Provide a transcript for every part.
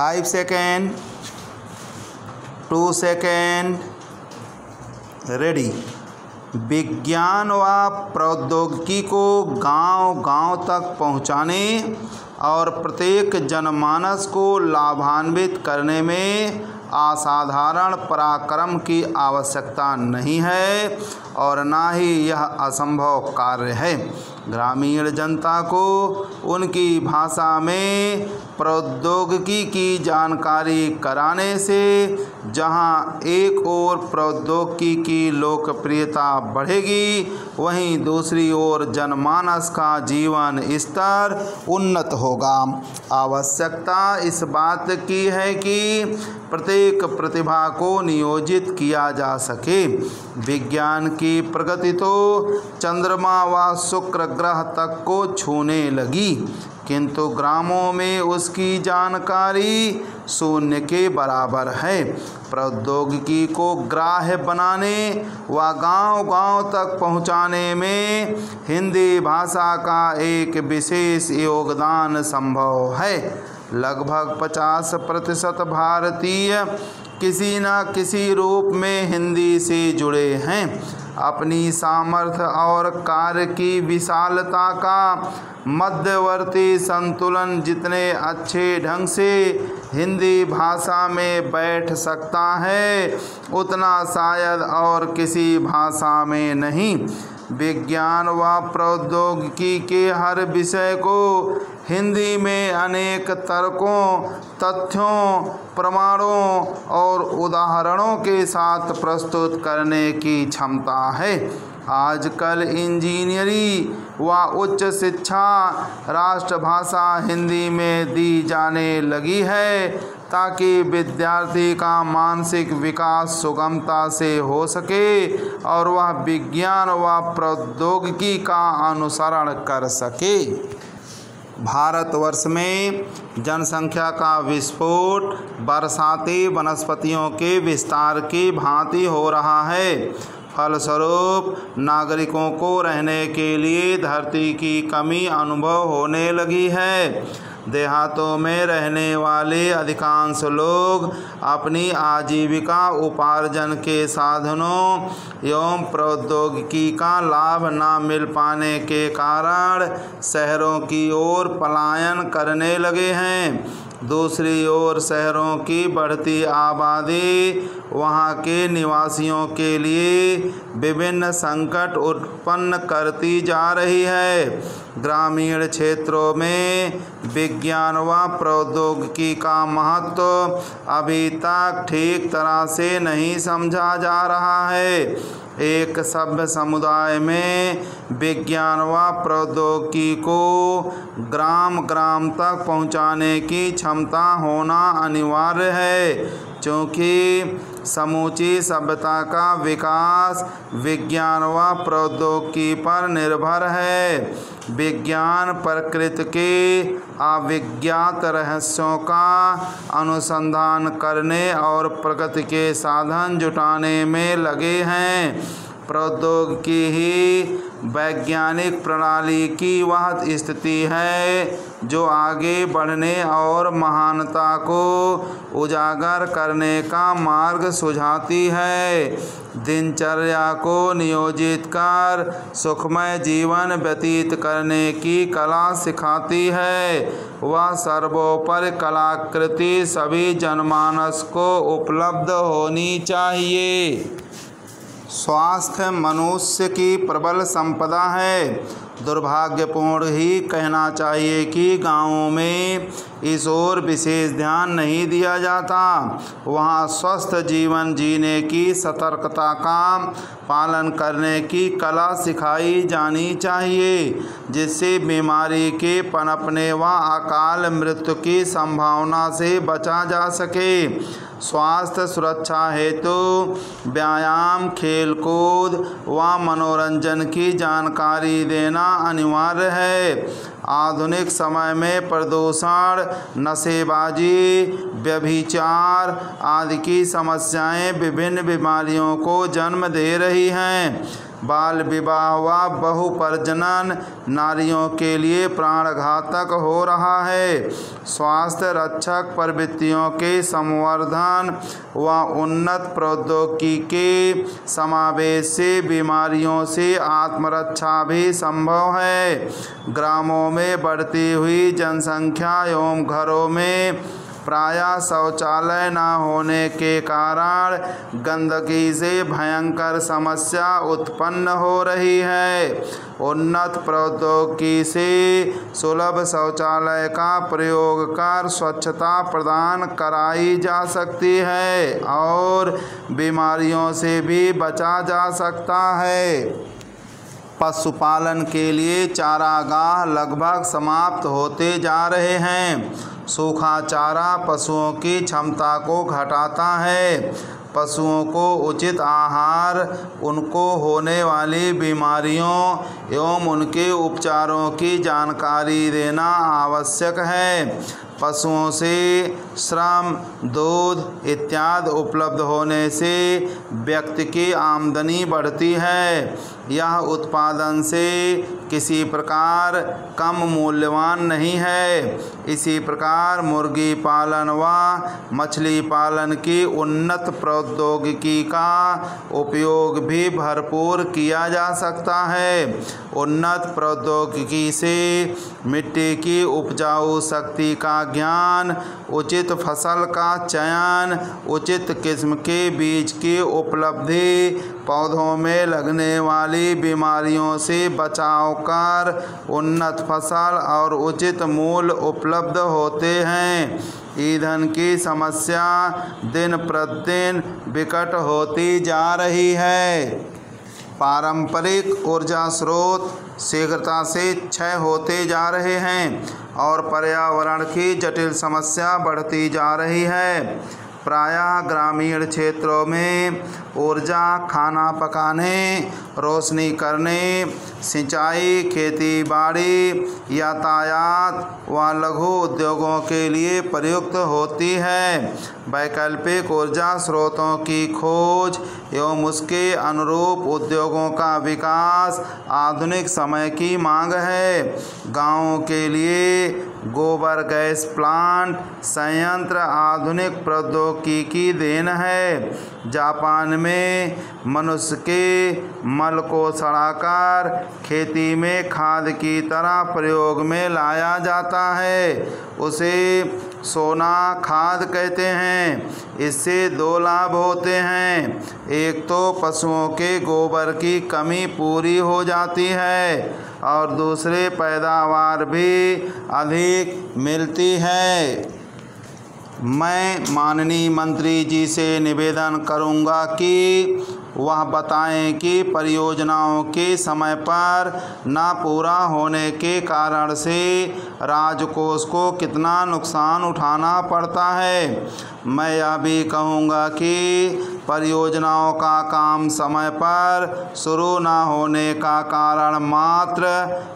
Five second two second ready विज्ञान व प्रौद्योगिकी को गाँव गाँव तक पहुँचाने और प्रत्येक जनमानस को लाभान्वित करने में असाधारण पराक्रम की आवश्यकता नहीं है और ना ही यह असंभव कार्य है। ग्रामीण जनता को उनकी भाषा में प्रौद्योगिकी की जानकारी कराने से जहाँ एक ओर प्रौद्योगिकी की लोकप्रियता बढ़ेगी, वहीं दूसरी ओर जनमानस का जीवन स्तर उन्नत होगा। आवश्यकता इस बात की है कि प्रत्येक प्रतिभा को नियोजित किया जा सके। विज्ञान की प्रगति तो चंद्रमा व शुक्र ग्रह तक को छूने लगी, किंतु ग्रामों में उसकी जानकारी शून्य के बराबर है। प्रौद्योगिकी को ग्राह्य बनाने व गांव-गांव तक पहुँचाने में हिंदी भाषा का एक विशेष योगदान संभव है। लगभग 50 प्रतिशत भारतीय किसी न किसी रूप में हिंदी से जुड़े हैं। अपनी सामर्थ्य और कार्य की विशालता का मध्यवर्ती संतुलन जितने अच्छे ढंग से हिंदी भाषा में बैठ सकता है, उतना शायद और किसी भाषा में नहीं। विज्ञान व प्रौद्योगिकी के हर विषय को हिंदी में अनेक तर्कों, तथ्यों, प्रमाणों और उदाहरणों के साथ प्रस्तुत करने की क्षमता है। आजकल इंजीनियरी व उच्च शिक्षा राष्ट्रभाषा हिंदी में दी जाने लगी है ताकि विद्यार्थी का मानसिक विकास सुगमता से हो सके और वह विज्ञान व प्रौद्योगिकी का अनुसरण कर सके। भारतवर्ष में जनसंख्या का विस्फोट बरसाती वनस्पतियों के विस्तार की भांति हो रहा है। फलस्वरूप, नागरिकों को रहने के लिए धरती की कमी अनुभव होने लगी है। देहातों में रहने वाले अधिकांश लोग अपनी आजीविका उपार्जन के साधनों एवं प्रौद्योगिकी का लाभ न मिल पाने के कारण शहरों की ओर पलायन करने लगे हैं। दूसरी ओर शहरों की बढ़ती आबादी, वहाँ के निवासियों के लिए विभिन्न संकट उत्पन्न करती जा रही है। ग्रामीण क्षेत्रों में विज्ञान व प्रौद्योगिकी का महत्व अभी तक ठीक तरह से नहीं समझा जा रहा है। एक सभ्य समुदाय में विज्ञान व प्रौद्योगिकी को ग्राम ग्राम तक पहुँचाने की क्षमता होना अनिवार्य है, क्योंकि समूची सभ्यता का विकास विज्ञान व प्रौद्योगिकी पर निर्भर है। विज्ञान प्रकृति के अविज्ञात रहस्यों का अनुसंधान करने और प्रगति के साधन जुटाने में लगे हैं। प्रौद्योगिकी ही वैज्ञानिक प्रणाली की वह स्थिति है जो आगे बढ़ने और महानता को उजागर करने का मार्ग सुझाती है। दिनचर्या को नियोजित कर सुखमय जीवन व्यतीत करने की कला सिखाती है। वह सर्वोपरि कलाकृति सभी जनमानस को उपलब्ध होनी चाहिए। स्वास्थ्य मनुष्य की प्रबल संपदा है। दुर्भाग्यपूर्ण ही कहना चाहिए कि गाँवों में इस ओर विशेष ध्यान नहीं दिया जाता। वहाँ स्वस्थ जीवन जीने की सतर्कता का पालन करने की कला सिखाई जानी चाहिए, जिससे बीमारी के पनपने व अकाल मृत्यु की संभावना से बचा जा सके। स्वास्थ्य सुरक्षा हेतु तो व्यायाम, खेलकूद व मनोरंजन की जानकारी देना अनिवार्य है। आधुनिक समय में प्रदूषण, नशेबाजी, व्यभिचार आदि की समस्याएँ विभिन्न बीमारियों को जन्म दे रही हैं। बाल विवाह व बहुप्रजनन नारियों के लिए प्राणघातक हो रहा है। स्वास्थ्य रक्षक प्रवृत्तियों के संवर्धन व उन्नत प्रौद्योगिकी के समावेश से बीमारियों से आत्मरक्षा भी संभव है। ग्रामों में बढ़ती हुई जनसंख्या एवं घरों में प्राय शौचालय न होने के कारण गंदगी से भयंकर समस्या उत्पन्न हो रही है। उन्नत प्रौद्योगिकी से सुलभ शौचालय का प्रयोग कर स्वच्छता प्रदान कराई जा सकती है और बीमारियों से भी बचा जा सकता है। पशुपालन के लिए चारागाह लगभग समाप्त होते जा रहे हैं। सूखा चारा पशुओं की क्षमता को घटाता है। पशुओं को उचित आहार, उनको होने वाली बीमारियों एवं उनके उपचारों की जानकारी देना आवश्यक है। पशुओं से श्रम, दूध इत्यादि उपलब्ध होने से व्यक्ति की आमदनी बढ़ती है। यह उत्पादन से किसी प्रकार कम मूल्यवान नहीं है। इसी प्रकार मुर्गी पालन व मछली पालन की उन्नत प्रौद्योगिकी का उपयोग भी भरपूर किया जा सकता है। उन्नत प्रौद्योगिकी से मिट्टी की उपजाऊ शक्ति का ज्ञान, उचित फ़सल का चयन, उचित किस्म के बीज की उपलब्धि, पौधों में लगने वाली बीमारियों से बचाव कर उन्नत फ़सल और उचित मूल्य उपलब्ध होते हैं। ईंधन की समस्या दिन प्रतिदिन विकट होती जा रही है। पारंपरिक ऊर्जा स्रोत शीघ्रता से क्षय होते जा रहे हैं और पर्यावरण की जटिल समस्या बढ़ती जा रही है। प्रायः ग्रामीण क्षेत्रों में ऊर्जा, खाना पकाने, रोशनी करने, सिंचाई खेती बाड़ी यातायात व लघु उद्योगों के लिए प्रयुक्त होती है। वैकल्पिक ऊर्जा स्रोतों की खोज एवं उसके अनुरूप उद्योगों का विकास आधुनिक समय की मांग है। गाँवों के लिए गोबर गैस प्लांट संयंत्र आधुनिक प्रौद्योगिकी की देन है। जापान में मनुष्य के मल को सड़ाकर खेती में खाद की तरह प्रयोग में लाया जाता है। उसे सोना खाद कहते हैं। इससे दो लाभ होते हैं। एक तो पशुओं के गोबर की कमी पूरी हो जाती है। और दूसरे पैदावार भी अधिक मिलती है। मैं माननीय मंत्री जी से निवेदन करूँगा कि वह बताएँ कि परियोजनाओं के समय पर ना पूरा होने के कारण से राजकोष को कितना नुकसान उठाना पड़ता है। मैं यह भी कहूँगा कि परियोजनाओं का काम समय पर शुरू न होने का कारण मात्र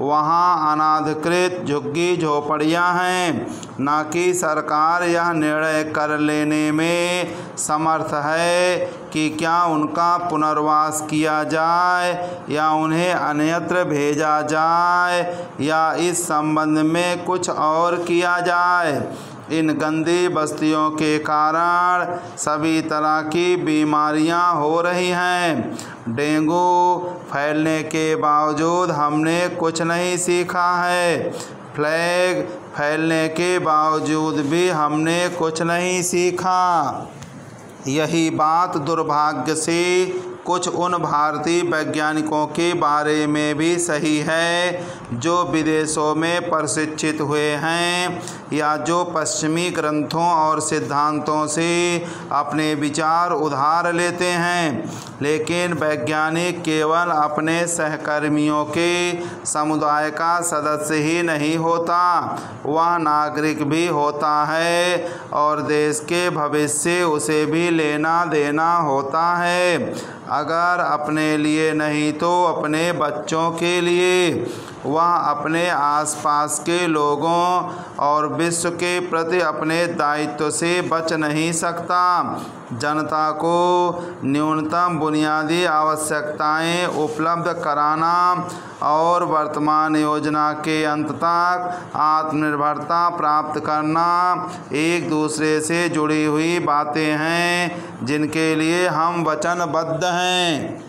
वहाँ अनाधिकृत झुग्गी झोपड़ियाँ हैं। न कि सरकार यह निर्णय कर लेने में समर्थ है कि क्या उनका पुनर्वास किया जाए या उन्हें अन्यत्र भेजा जाए या इस संबंध में कुछ और किया जाए। इन गंदी बस्तियों के कारण सभी तरह की बीमारियाँ हो रही हैं। डेंगू फैलने के बावजूद हमने कुछ नहीं सीखा है। फ्लैग फैलने के बावजूद भी हमने कुछ नहीं सीखा। यही बात दुर्भाग्य से कुछ उन भारतीय वैज्ञानिकों के बारे में भी सही है, जो विदेशों में प्रशिक्षित हुए हैं या जो पश्चिमी ग्रंथों और सिद्धांतों से अपने विचार उधार लेते हैं। लेकिन वैज्ञानिक केवल अपने सहकर्मियों के समुदाय का सदस्य ही नहीं होता, वह नागरिक भी होता है और देश के भविष्य उसे भी लेना देना होता है। अगर अपने लिए नहीं तो अपने बच्चों के लिए। वह अपने आसपास के लोगों और विश्व के प्रति अपने दायित्व से बच नहीं सकता। जनता को न्यूनतम बुनियादी आवश्यकताएँ उपलब्ध कराना और वर्तमान योजना के अंत तक आत्मनिर्भरता प्राप्त करना एक दूसरे से जुड़ी हुई बातें हैं, जिनके लिए हम वचनबद्ध हैं।